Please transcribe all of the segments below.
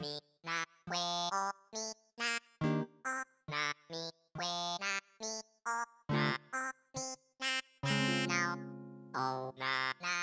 みんな。Oh, nah, nah.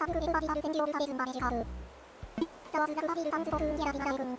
タグレンバビル全業部活バレジカル。ザワズナグバビルタンズボクンゲラビナイルン。